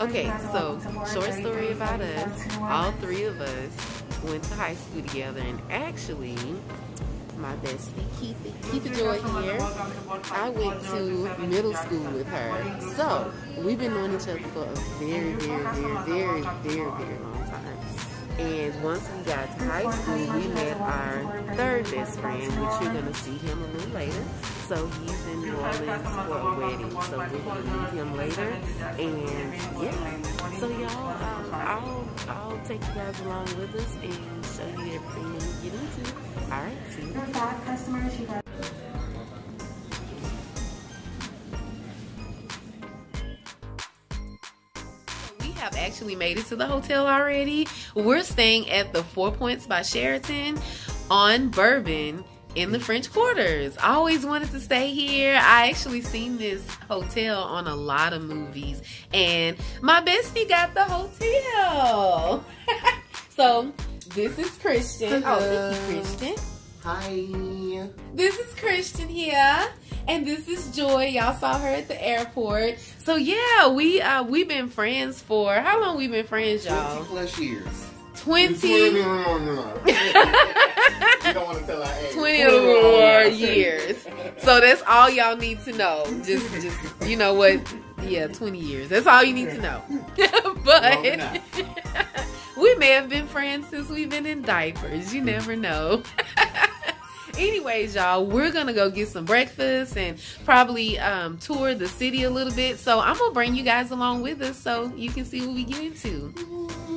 Okay, so short story about us. All three of us went to high school together and actually my bestie, Keitha, Keitha Joy here. I went to middle school with her. So, we've been knowing each other for a very, very, very, very, very, very long time. And once we got to high school, we met our third best friend, which you're to see him a little later. So he's in New Orleans for a wedding. So we're going to meet him later. And yeah, so y'all, um, I'll, I'll take you guys along with us and show you everything we get into. All right, see you. Five customers, you got We have actually made it to the hotel already. We're staying at the Four Points by Sheraton on Bourbon in the French Quarters. I always wanted to stay here. I actually seen this hotel on a lot of movies, and my bestie got the hotel. so this is Christian. Oh, thank you, Christian. Hi. This is Christian here, and this is Joy. Y'all saw her at the airport. So yeah, we uh we've been friends for how long? We been friends, y'all? 20 plus years. Twenty. you don't want to tell our age. 20 or more years. So that's all y'all need to know. Just, just you know what? Yeah, 20 years. That's all you need to know. But we may have been friends since we've been in diapers. You never know. Anyways, y'all, we're gonna go get some breakfast and probably um, tour the city a little bit. So I'm gonna bring you guys along with us so you can see what we get into.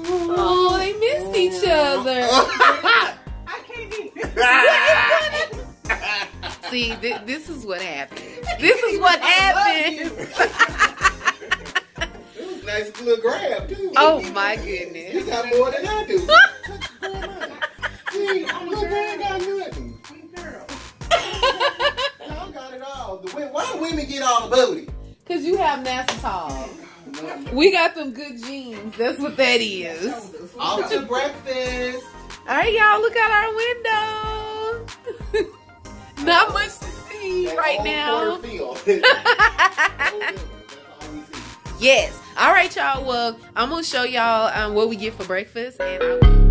Oh, they missed each other. I can't eat. See, th- this is what happened. This is what happened. It was a nice little grab, too. Oh my goodness. You goodness. got more than I do. Cause you have NASA tall. We got them good genes. That's what that is. Off to breakfast. All right, y'all, look out our window. Not much to see That right now. quarter field. That's all we see. Yes. All right, y'all. Well, I'm gonna show y'all um, what we get for breakfast, and I'll-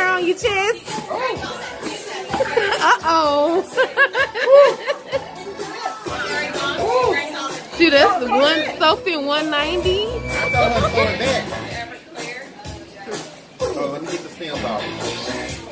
You put some hair on your chest. Uh oh. Dude, that's the one Sophie 190. I thought I was going back. Oh, let me get the stamp out.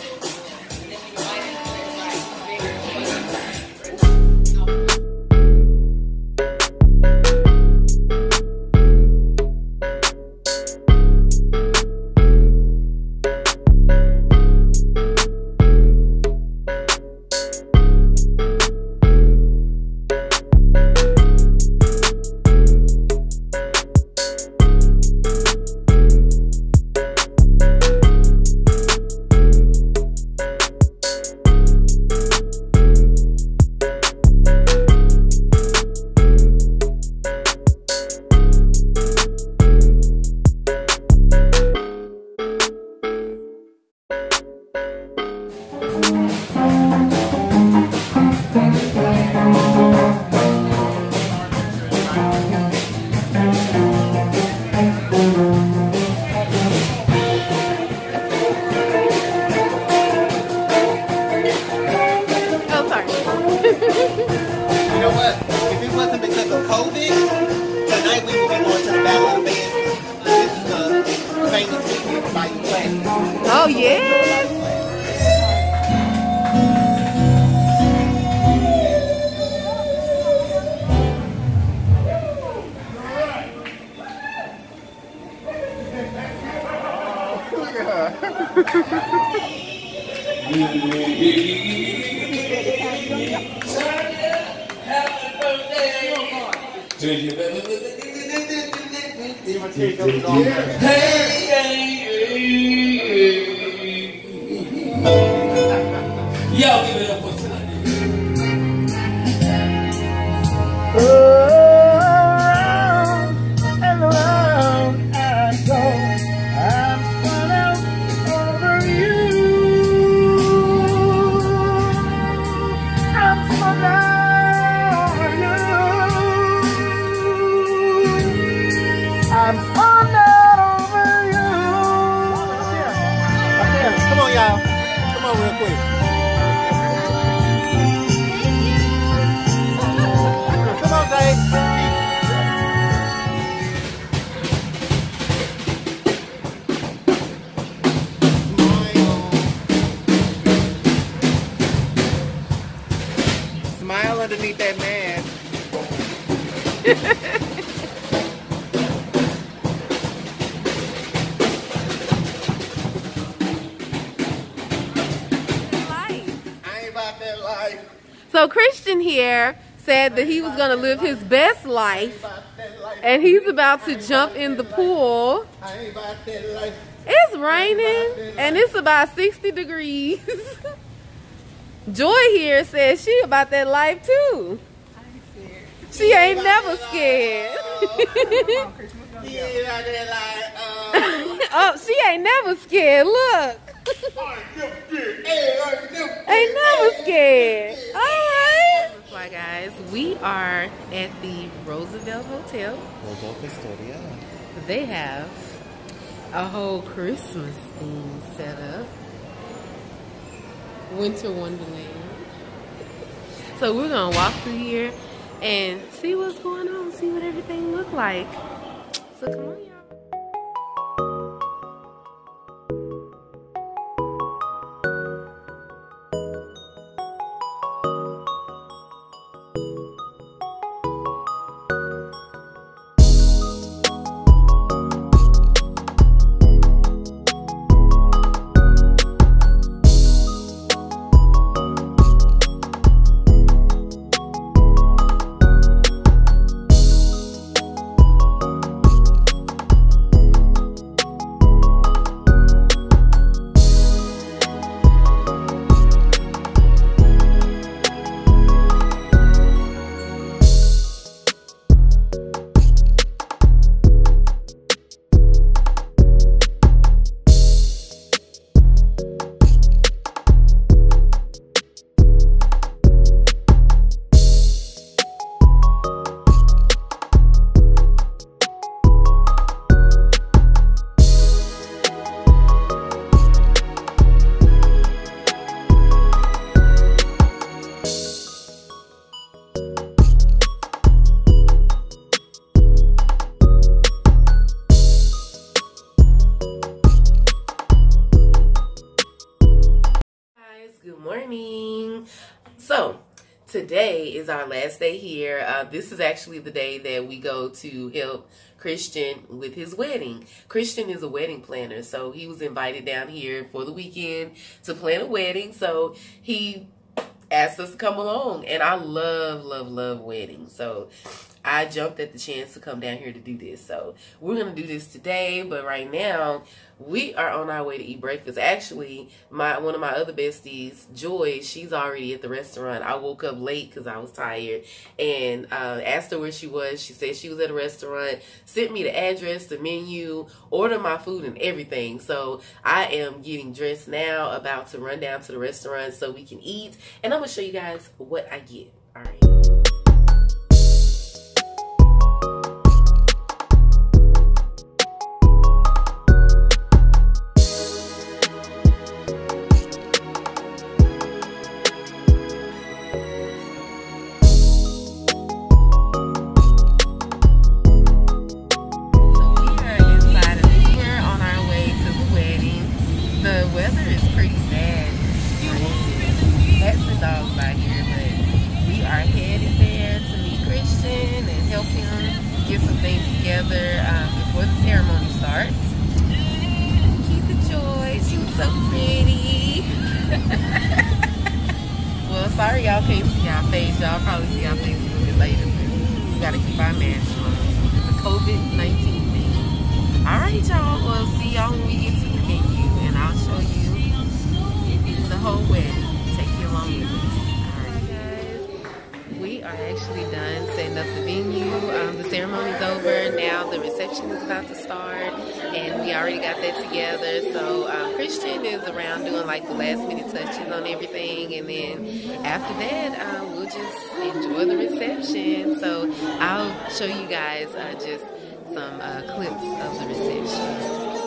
Y'all here said that he was going to live his best life About that life. and he's about to jump in the pool. I ain't about that life. It's raining and it's about 60 degrees. Joy here says she about that life too. She ain't never scared. He ain't about that life. Oh, she ain't never scared. Look. I ain't never scared. Hey, I ain't never Ain't never scared. All right. Bye, guys. We are at the Roosevelt Hotel. They have a whole Christmas theme set up. Winter Wonderland. So we're gonna walk through here and see what's going on, see what everything look like. So come on, y'all. Our last day here. Uh, this is actually the day that we go to help christian with his wedding. Christian is a wedding planner so he was invited down here for the weekend to plan a wedding. So he asked us to come along and i love love love weddings. So I jumped at the chance to come down here to do this. So we're going to do this today, but right now we are on our way to eat breakfast. Actually, my one of my other besties, Joy, she's already at the restaurant. I woke up late because I was tired and uh, asked her where she was. She said she was at a restaurant, sent me the address, the menu, ordered my food and everything. So I am getting dressed now, about to run down to the restaurant so we can eat. And I'm going to show you guys what I get. All right. Together um, before the ceremony starts. Keep the joy. well, sorry y'all can't see our face. Y'all probably see our face a little bit later, but we gotta keep our masks on. The COVID-19 thing. All right, y'all. Well, see y'all when we get to the venue, and I'll show you the whole wedding. Take you along with us. Are actually done setting up the venue. Um, the ceremony's over. Now the reception is about to start, and we already got that together. So um, Christian is around doing like the last minute touches on everything, and then after that, um, we'll just enjoy the reception. So I'll show you guys uh, just some uh, clips of the reception.